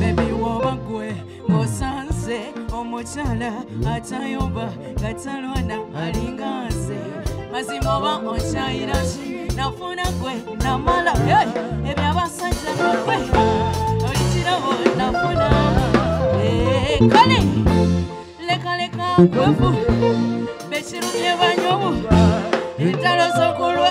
Baby woba gwe ng'osanze omukyala atayomba gatalwana alinga nze mazima oba okyayira ki? Nafuna gwe namala. Ebyabasajja gwe olikirabo nafuna. Kale. Lekaleka kwevu bekirumye banyobu entalo zokulwa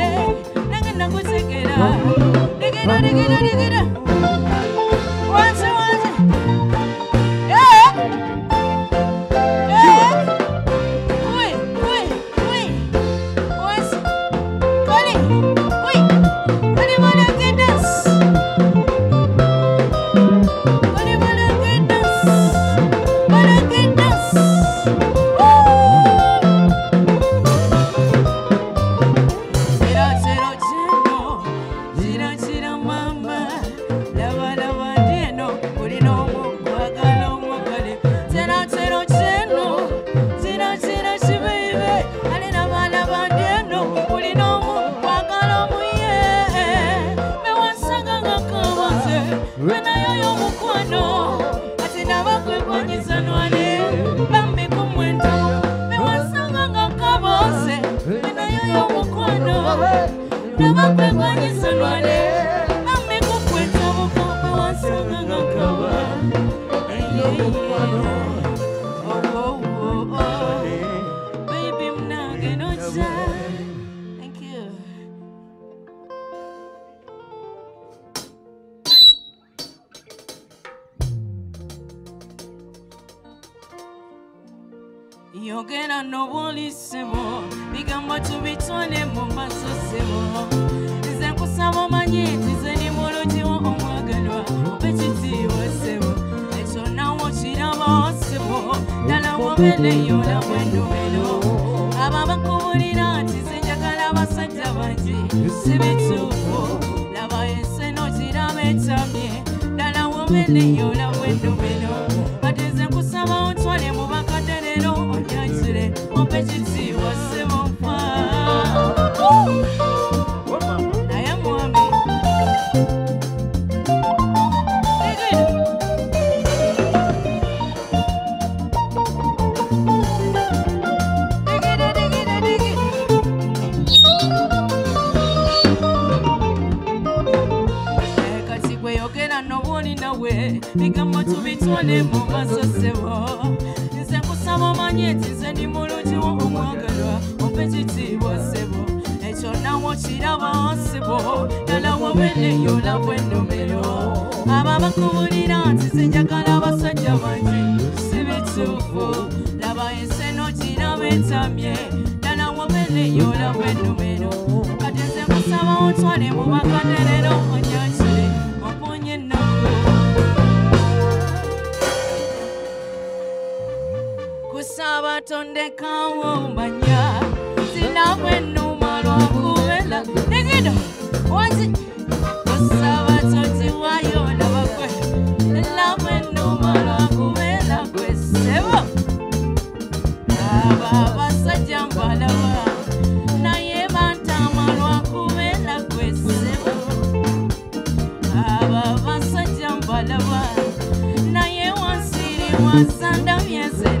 Digga, digga, digga, digga. Yogera n'obulisebo bigambo tubitwale mu maaso sebo nze nkusaba omanye nti ze ndi mulungiwo omwagalwa oba ekitiibwa sebo ekyo nawo kiraba sebo ddala wobeneyo labwe ennumero abo bakubulira nti ze njagala abasajja bangi si nobuli nawe. Bigambo tubitwale mu maaso sebo nze nkusaba omanye nti nze ndi mulungiwo omwagalwa ompe ekitiibwa sebo ekyo nawo kiraba sebo ddala wobeneyo labwe ennumero abo bakubulira nti nze njagala abasajja bangi si bituufu. Laba enseno kiraba etamye ddala wobeneyo labwe ennumero kati nze nkusaba ontwale mu bakadde kusaba tondekawo mbanya sinabwe nnuma lwakubela negida wanzi kusaba totiwayo labakwe labwe nnuma lwakubela kwesebo aba abasajja mbalaba naye bantama lwakubela kwesebo aba abasajja mbalaba naye wansiri wasanda myezennaku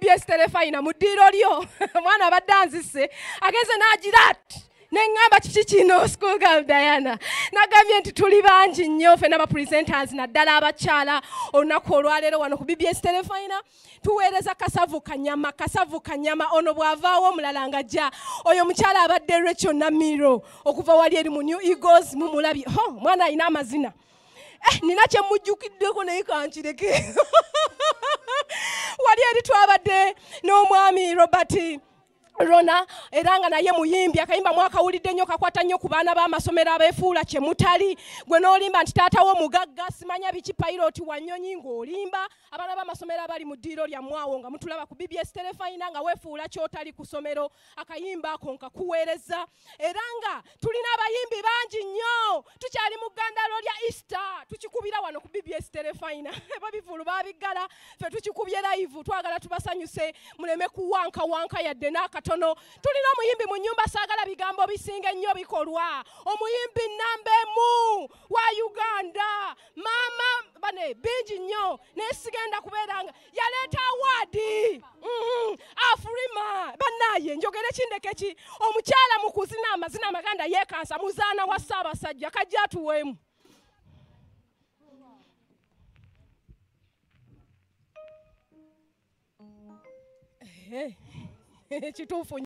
bbs terefayina mu ddiiro lyo. Omwana abadde anzise agenze n'agira ati neŋŋamba kiki kino school girl diana? Nagambye nti tuli bangi nnyo ffe n'abapresenters naddala abakyala olunaku olwaleero wano ku bbs terefayina tuweereza kasavu kanyama kasavu kanyama ono bw'avaawo omulala ng'ajja oyo mukyala abadde rachel namiro okuva wali eri mu new eagles mumulabye ho omwana alina amazina. Eh, nina kyemujjukiddeko naye kankireke wali eri twabadde n'omwami robert rona era nga naye muyimbi akayimba mwakawulidde nnyo kakwata nnyo ku baana b'amasomero abeefuula kye mutali. Gwe n'olimba nti taatawo mugagga simanya biki payiroti wanyonyi ng'olimba. Abaana b'amasomero abali mu ddiiro lyammwe awo nga mutulaba ku bbs terefayina nga weefuula kyotali ku ssomero akayimba ako nkakuweereza era nga tulina abayimbi bangi nnyo tukyali mu ggandalo lya tukikubira wano ku bbs terefayina babivulu babiggala ffe tukikubye live twagala tubasanyuse muleme kuwanka wanka yadde n'akatono. Tulina omuyimbi mu nyumba saagala bigambo bisinga ennyo bikolwa. Omuyimbi namba emu wa uganda. Maama bane bingi nnyo naye sigenda kubeera nga yaleeta awaadi Mhm. afurima bannaaye njogere kindeke ki? Omukyala mu kuzina amazina amaganda yeekansa muzaana wa ssaabasajja kajja atuweemu hey. fofo.